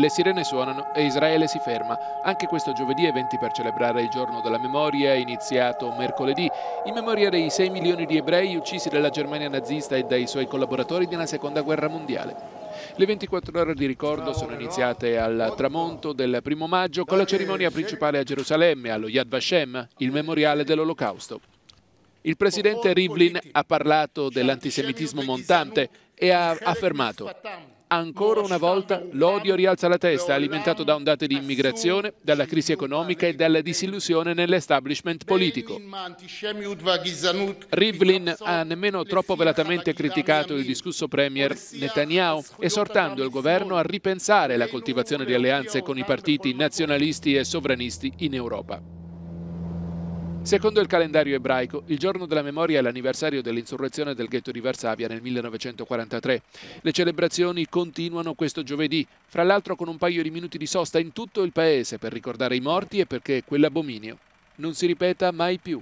Le sirene suonano e Israele si ferma. Anche questo giovedì eventi per celebrare il giorno della memoria iniziato mercoledì, in memoria dei 6 milioni di ebrei uccisi dalla Germania nazista e dai suoi collaboratori nella seconda guerra mondiale. Le 24 ore di ricordo sono iniziate al tramonto del primo maggio con la cerimonia principale a Gerusalemme, allo Yad Vashem, il memoriale dell'Olocausto. Il presidente Rivlin ha parlato dell'antisemitismo montante e ha affermato Ancora una volta l'odio rialza la testa, alimentato da ondate di immigrazione, dalla crisi economica e dalla disillusione nell'establishment politico. Rivlin ha nemmeno troppo velatamente criticato il discusso premier Netanyahu, esortando il governo a ripensare la coltivazione di alleanze con i partiti nazionalisti e sovranisti in Europa. Secondo il calendario ebraico, il giorno della memoria è l'anniversario dell'insurrezione del ghetto di Varsavia nel 1943. Le celebrazioni continuano questo giovedì, fra l'altro con un paio di minuti di sosta in tutto il paese per ricordare i morti e perché quell'abominio non si ripeta mai più.